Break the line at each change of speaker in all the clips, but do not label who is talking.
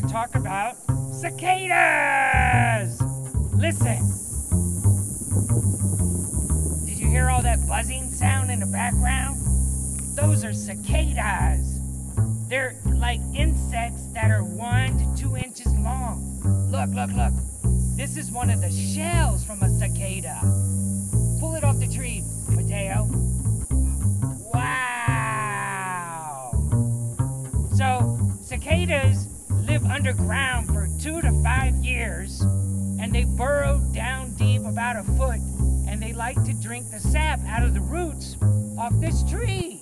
to talk about cicadas. Listen. Did you hear all that buzzing sound in the background? Those are cicadas. They're like insects that are one to two inches long. Look, look, look. This is one of the shells from a cicada. Pull it off the tree, Matteo. Underground for two to five years, and they burrow down deep about a foot, and they like to drink the sap out of the roots off this tree.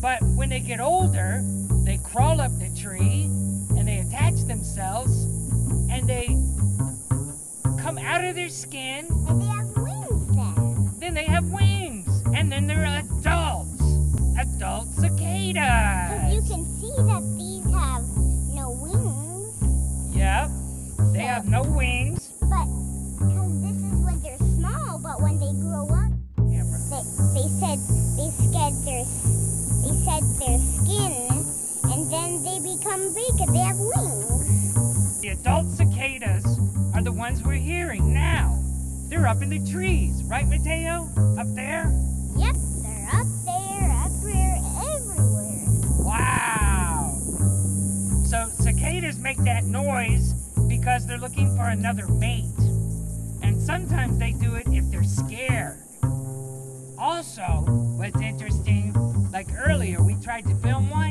But when they get older, they crawl up the tree and they attach themselves and they come out of their skin.
And they have wings then.
Then they have wings. And then they're adults. Adult cicadas.
Become big and they have wings.
The adult cicadas are the ones we're hearing now. They're up in the trees, right, Matteo? Up there?
Yep, they're up there, up everywhere, everywhere.
Wow. So cicadas make that noise because they're looking for another mate. And sometimes they do it if they're scared. Also, what's interesting, like earlier we tried to film one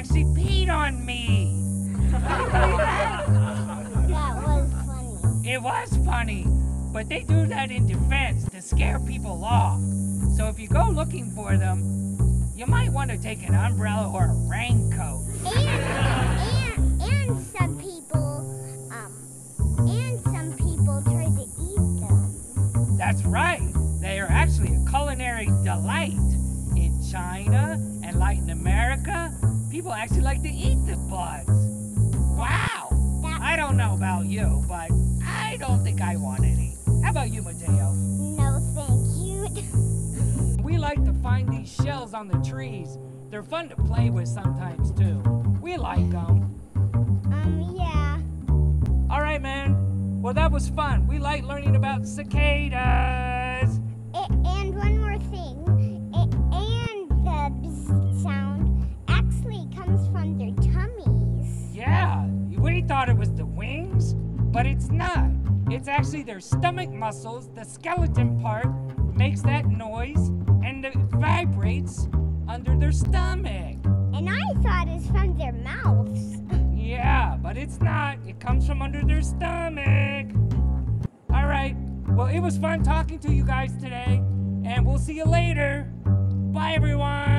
actually peed on me.
That was funny.
It was funny, but they do that in defense to scare people off. So if you go looking for them, you might want to take an umbrella or a raincoat.
And, and, and some people, um, and some people try to eat them.
That's right. They are actually a culinary delight. In China and Latin America, people actually like to eat the bugs. Wow. I don't know about you, but I don't think I want any. How about you, Matteo?
no, thank you.
We like to find these shells on the trees. They're fun to play with sometimes, too. We like them.
um, yeah.
All right, man. Well, that was fun. We like learning about cicadas. But it's not. It's actually their stomach muscles, the skeleton part, makes that noise and it vibrates under their stomach.
And I thought it's from their mouths.
Yeah, but it's not. It comes from under their stomach. All right. Well, it was fun talking to you guys today, and we'll see you later. Bye, everyone.